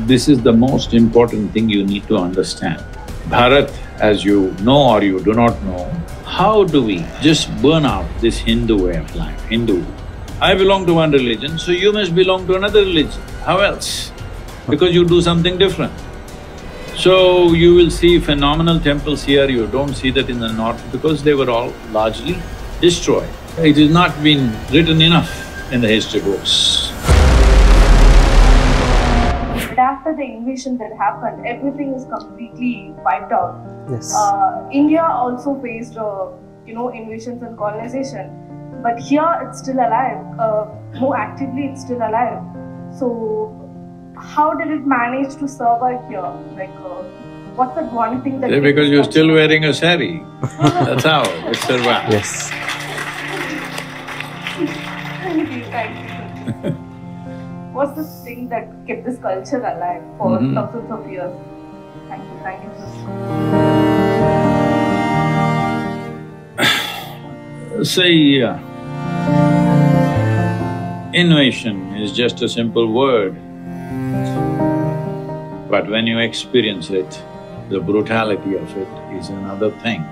This is the most important thing you need to understand. Bharat, as you know or you do not know, how do we just burn out this Hindu way of life, Hindu? I belong to one religion, so you must belong to another religion. How else? Because you do something different. So you will see phenomenal temples here, you don't see that in the north because they were all largely destroyed. It has not been written enough in the history books. Invasion that happened, everything is completely wiped out. Yes. Uh, India also faced, uh, you know, invasions and colonization, but here it's still alive. Uh, more actively, it's still alive. So, how did it manage to survive here? Like, uh, what's that one thing that? Yeah, because you're still wearing a sari, that's how it survived. yes. What's the thing that kept this culture alive for Mhm. thousands of years? Thank you, thank you, sir. See, uh, innovation is just a simple word. But when you experience it, the brutality of it is another thing.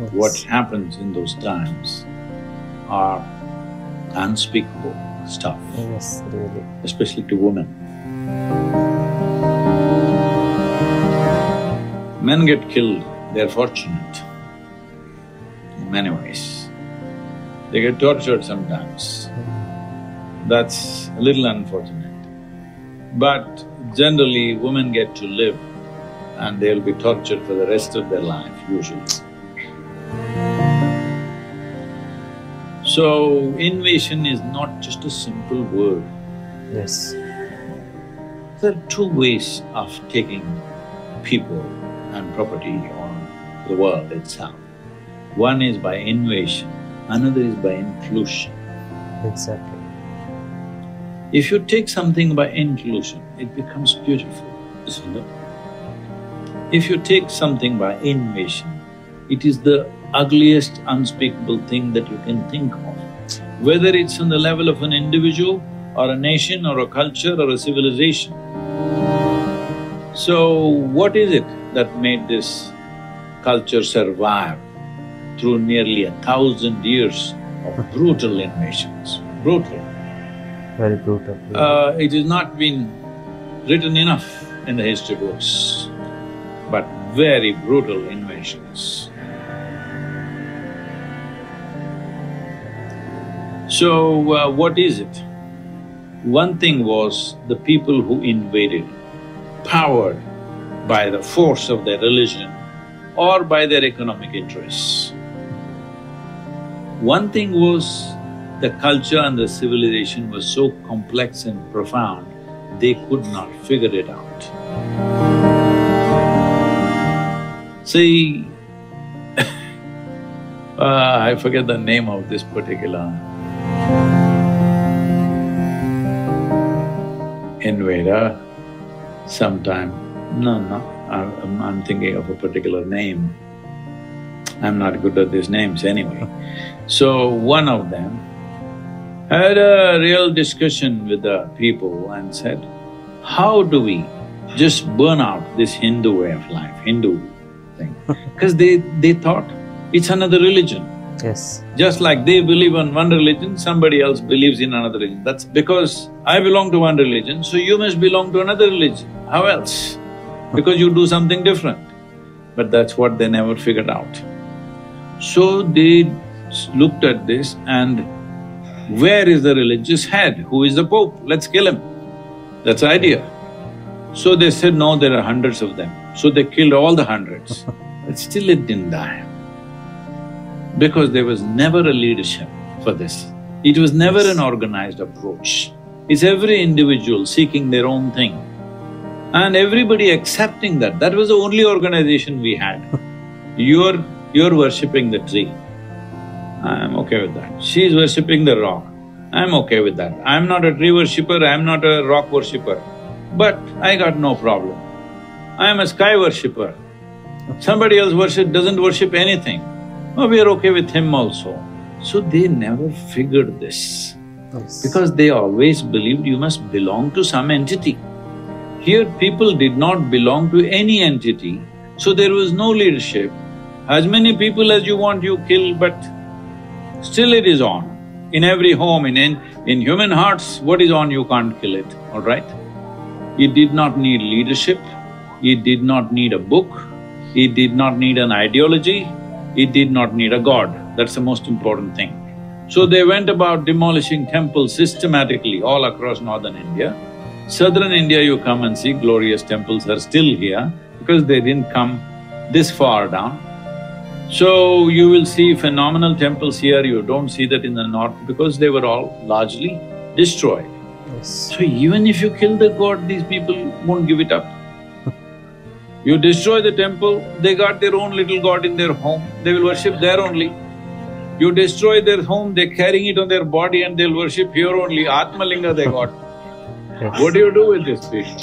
yes. What happens in those times are unspeakable stuff, Yes, really. especially to women. Men get killed, they're fortunate in many ways. They get tortured sometimes. That's a little unfortunate. But generally, women get to live and they'll be tortured for the rest of their life, usually. So, invasion is not just a simple word. Yes. There are two ways of taking people and property on the world itself. One is by invasion, another is by inclusion. Exactly. If you take something by inclusion, it becomes beautiful, isn't it? If you take something by invasion, it is the ugliest, unspeakable thing that you can think of. Whether it's on the level of an individual or a nation or a culture or a civilization. So, what is it that made this culture survive through nearly a thousand years of brutal invasions? Brutal. Very brutal. Uh, it has not been written enough in the history books, but very brutal invasions. So, uh, what is it? One thing was the people who invaded, powered by the force of their religion or by their economic interests. One thing was the culture and the civilization was so complex and profound, they could not figure it out. See, uh, I forget the name of this particular invader sometime, no, no, I'm, I'm thinking of a particular name. I'm not good at these names anyway. So one of them had a real discussion with the people and said, how do we just burn out this Hindu way of life, Hindu thing? Because they… they thought it's another religion. Yes. Just like they believe in one religion, somebody else believes in another religion. That's because I belong to one religion, so you must belong to another religion. How else? Because you do something different. But that's what they never figured out. So they looked at this and where is the religious head? Who is the pope? Let's kill him. That's the idea. So they said, no, there are hundreds of them. So they killed all the hundreds. but still it didn't die because there was never a leadership for this. It was never an organized approach. It's every individual seeking their own thing and everybody accepting that. That was the only organization we had. You're… you're worshipping the tree. I'm okay with that. She's worshipping the rock. I'm okay with that. I'm not a tree worshipper, I'm not a rock worshipper. But I got no problem. I'm a sky worshipper. Somebody else worship… doesn't worship anything. Oh, we are okay with him also. So they never figured this Yes. because they always believed you must belong to some entity. Here people did not belong to any entity, so there was no leadership. As many people as you want you kill, but still it is on. In every home, in, in, in human hearts, what is on you can't kill it, all right? It did not need leadership, it did not need a book, it did not need an ideology, it did not need a god. That's the most important thing. So they went about demolishing temples systematically all across northern India. Southern India, you come and see glorious temples are still here because they didn't come this far down. So you will see phenomenal temples here, you don't see that in the north because they were all largely destroyed. Yes. So even if you kill the god, these people won't give it up. You destroy the temple, they got their own little god in their home, they will worship there only. You destroy their home, they're carrying it on their body and they'll worship here only, Atmalinga they got. Yes. What do you do with this people?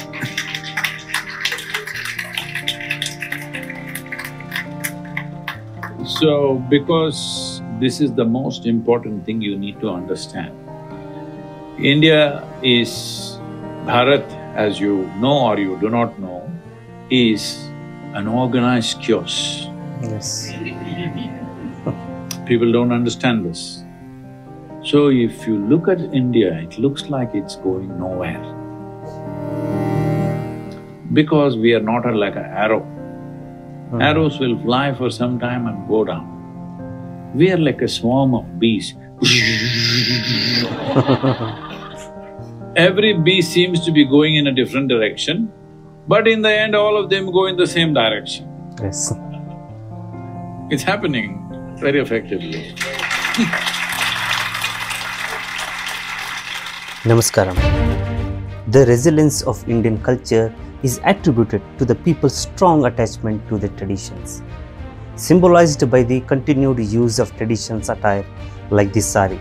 So, because this is the most important thing you need to understand. India is… Bharat, as you know or you do not know, is an organized chaos. Yes. People don't understand this. So if you look at India, it looks like it's going nowhere. Because we are not like an arrow. Hmm. Arrows will fly for some time and go down. We are like a swarm of bees. Every bee seems to be going in a different direction, but in the end, all of them go in the same direction. Yes. It's happening very effectively. Namaskaram. The resilience of Indian culture is attributed to the people's strong attachment to their traditions, symbolized by the continued use of traditions attire like the sari.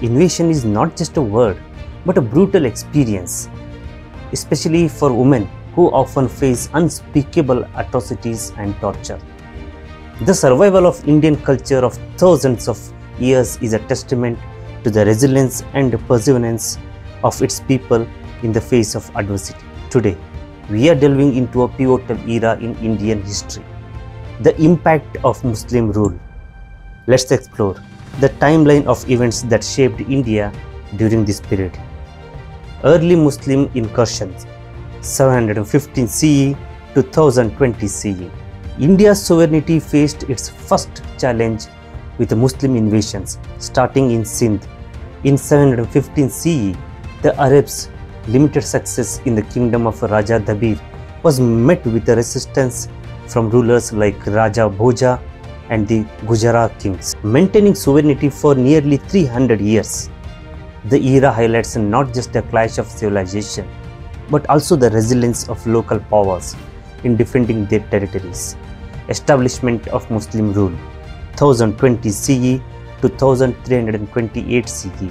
Invasion is not just a word, but a brutal experience, especially for women who often face unspeakable atrocities and torture. The survival of Indian culture of thousands of years is a testament to the resilience and perseverance of its people in the face of adversity. Today, we are delving into a pivotal era in Indian history the impact of Muslim rule. Let's explore the timeline of events that shaped India during this period. Early Muslim incursions 715 CE to 1020 CE. India's sovereignty faced its first challenge with Muslim invasions starting in Sindh. In 715 CE, the Arabs' limited success in the kingdom of Raja Dahir was met with resistance from rulers like Raja Bhoja and the Gujarat kings, maintaining sovereignty for nearly 300 years. The era highlights not just a clash of civilization, but also the resilience of local powers in defending their territories. Establishment of Muslim rule 1020 CE to 1328 CE.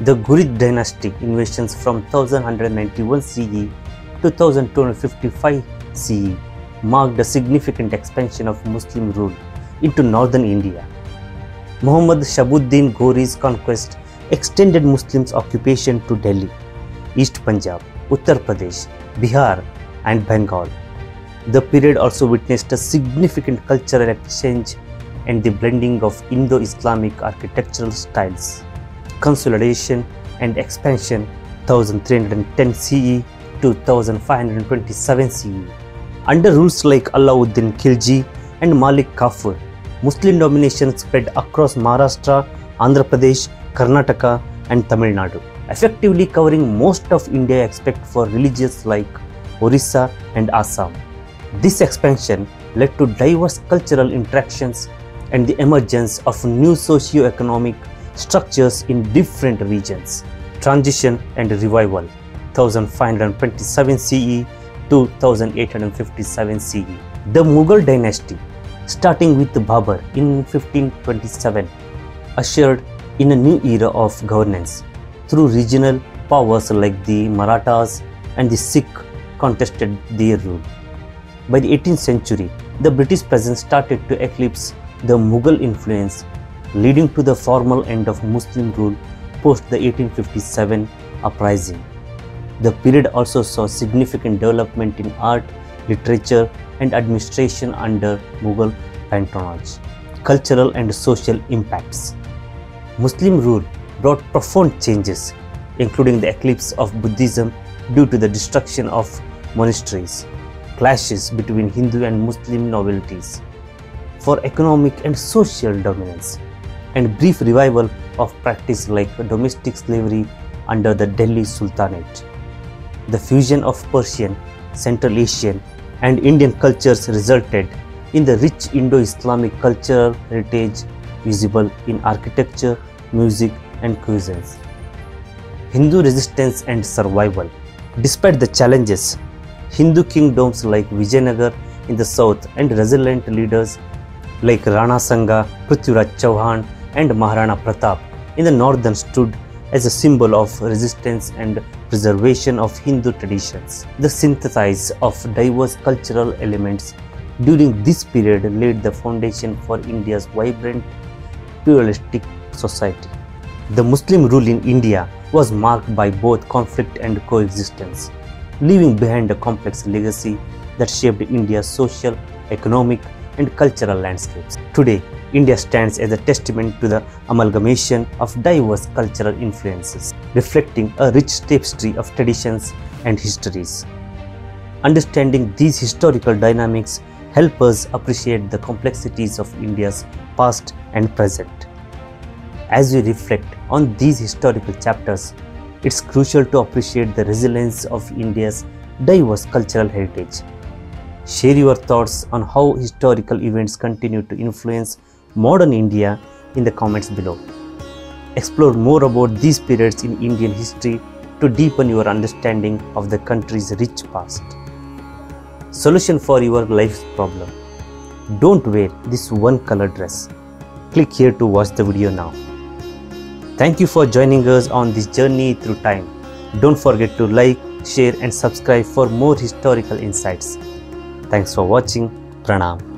The Ghurid dynasty invasions from 1191 CE to 1255 CE marked a significant expansion of Muslim rule into northern India. Muhammad Shabuddin Ghori's conquest extended Muslims' occupation to Delhi, East Punjab, Uttar Pradesh, Bihar, and Bengal. The period also witnessed a significant cultural exchange and the blending of Indo Islamic architectural styles. Consolidation and expansion 1310 CE to 1527 CE. Under rules like Alauddin Khilji and Malik Kafur, Muslim domination spread across Maharashtra, Andhra Pradesh, Karnataka, and Tamil Nadu, effectively covering most of India except for religions like Orissa and Assam. This expansion led to diverse cultural interactions and the emergence of new socio-economic structures in different regions. Transition and revival 1527 CE to 1857 CE. The Mughal dynasty, starting with Babur in 1527, ushered in a new era of governance through regional powers like the Marathas and the Sikh contested their rule. By the 18th century, the British presence started to eclipse the Mughal influence, leading to the formal end of Muslim rule post the 1857 uprising. The period also saw significant development in art, literature, and administration under Mughal patronage. Cultural and social impacts. Muslim rule brought profound changes, including the eclipse of Buddhism due to the destruction of monasteries, clashes between Hindu and Muslim nobilities, for economic and social dominance, and brief revival of practice like domestic slavery under the Delhi Sultanate. The fusion of Persian, Central Asian, and Indian cultures resulted in the rich Indo Islamic cultural heritage visible in architecture, music, and cuisines. Hindu resistance and survival. Despite the challenges, Hindu kingdoms like Vijayanagar in the south and resilient leaders like Rana Sanga, Prithviraj Chauhan, and Maharana Pratap in the northern stood as a symbol of resistance and preservation of Hindu traditions. The synthesis of diverse cultural elements during this period laid the foundation for India's vibrant, pluralistic society. The Muslim rule in India was marked by both conflict and coexistence, leaving behind a complex legacy that shaped India's social, economic, and cultural landscapes. Today, India stands as a testament to the amalgamation of diverse cultural influences, reflecting a rich tapestry of traditions and histories. Understanding these historical dynamics help us appreciate the complexities of India's past and present. As we reflect on these historical chapters, it's crucial to appreciate the resilience of India's diverse cultural heritage. Share your thoughts on how historical events continue to influence modern India in the comments below. Explore more about these periods in Indian history to deepen your understanding of the country's rich past. Solution for your life's problem. Don't wear this one color dress. Click here to watch the video now. Thank you for joining us on this journey through time. Don't forget to like, share and subscribe for more historical insights. Thanks for watching. Pranam.